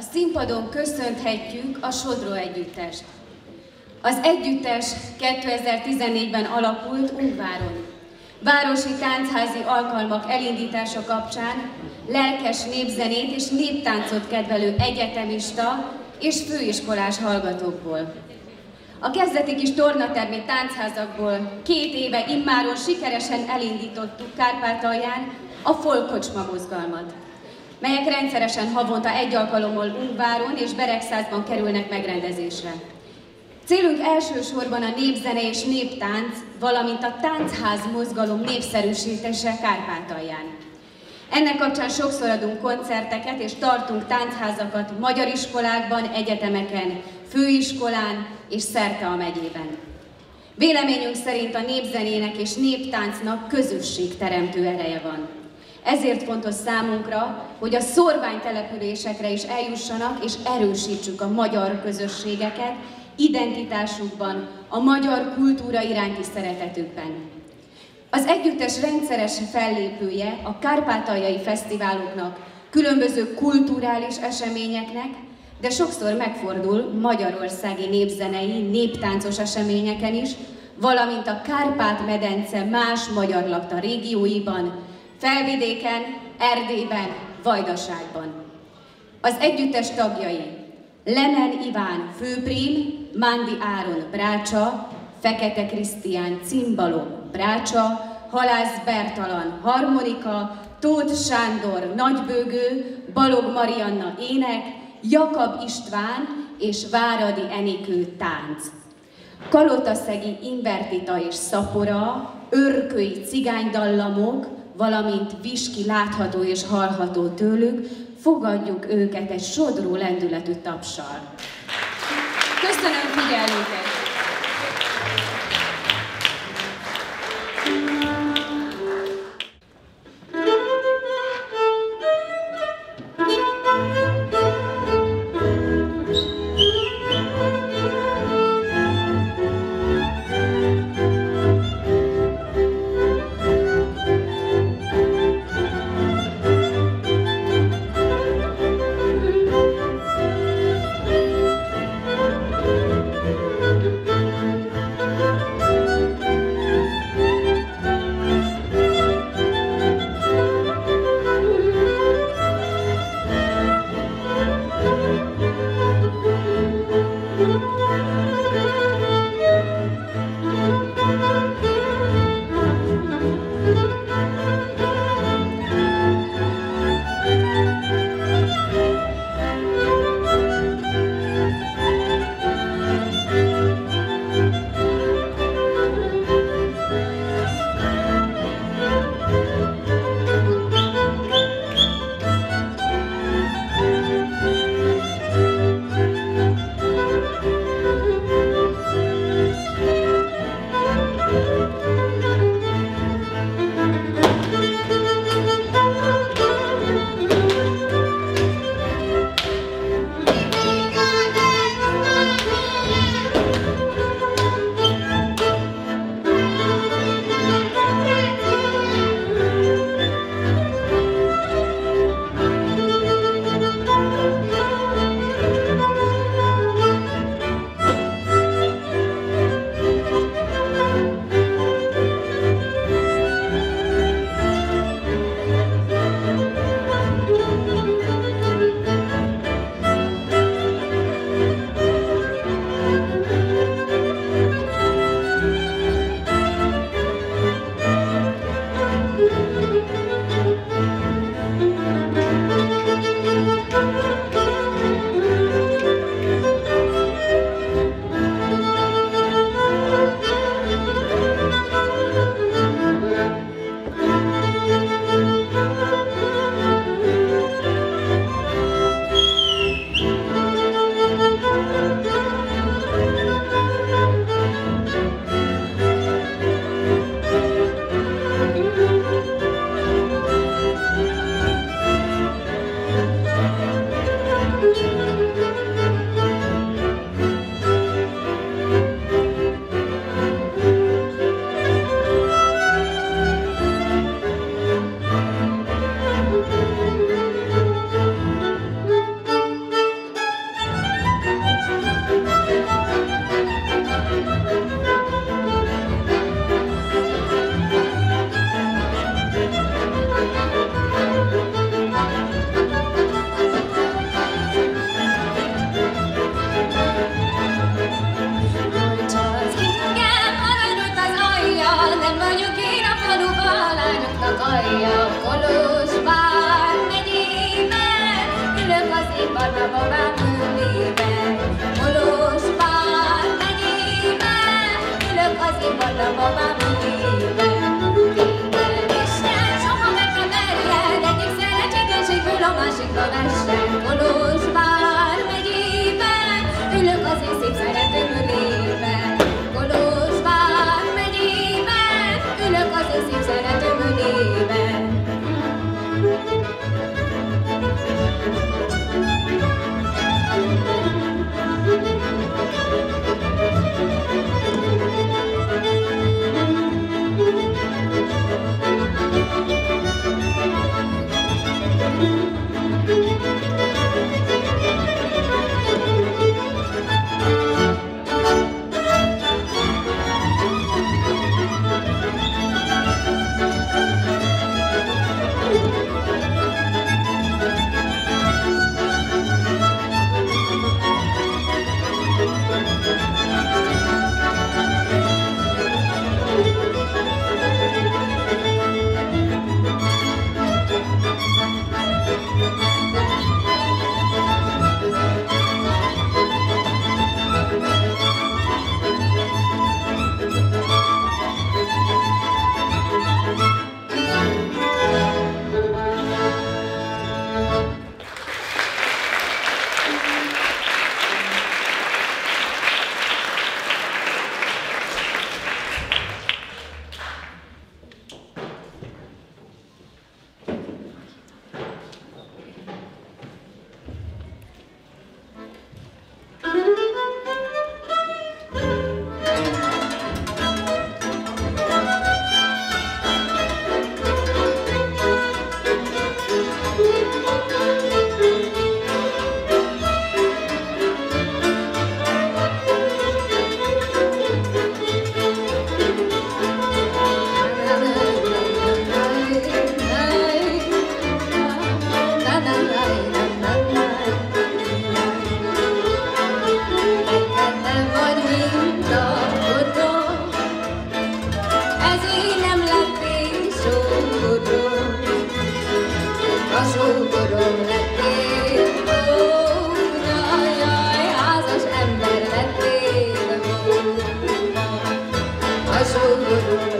a színpadon köszönhetjük a Sodró Együttest. Az együttes 2014-ben alakult Ungváron. Városi táncházi alkalmak elindítása kapcsán lelkes népzenét és néptáncot kedvelő egyetemista és főiskolás hallgatókból. A kezdeti kis tornatermi táncházakból két éve immáron sikeresen elindítottuk Kárpátalján a folkocsma mozgalmat, melyek rendszeresen havonta egy alkalommal Ungváron és Beregszázban kerülnek megrendezésre. Célunk elsősorban a népzene és néptánc, valamint a táncház mozgalom népszerűsítése Kárpátalján. Ennek kapcsán sokszor adunk koncerteket és tartunk táncházakat magyar iskolákban, egyetemeken, főiskolán és szerte a megyében. Véleményünk szerint a népzenének és néptáncnak közösségteremtő ereje van. Ezért fontos számunkra, hogy a szorványtelepülésekre is eljussanak és erősítsük a magyar közösségeket, identitásukban, a magyar kultúra iránti szeretetükben. Az együttes rendszeres fellépője a kárpátaljai fesztiváloknak, különböző kulturális eseményeknek, de sokszor megfordul magyarországi népzenei, néptáncos eseményeken is, valamint a Kárpát-medence más magyar lakta régióiban, Felvidéken, Erdélyben, Vajdaságban. Az együttes tagjai Lemen Iván főprím, Mándi Áron Brácsa, Fekete Krisztián Cimbalom Brácsa, Halász Bertalan harmonika, Tóth Sándor nagybőgő, Balog Marianna ének, Jakab István és Váradi Enikő tánc. Kalotaszegi invertita és szapora, örköi cigánydallamok, valamint viski látható és hallható tőlük, fogadjuk őket egy sodró lendületű tapsal. Köszönöm figyelmüket! Alacsony a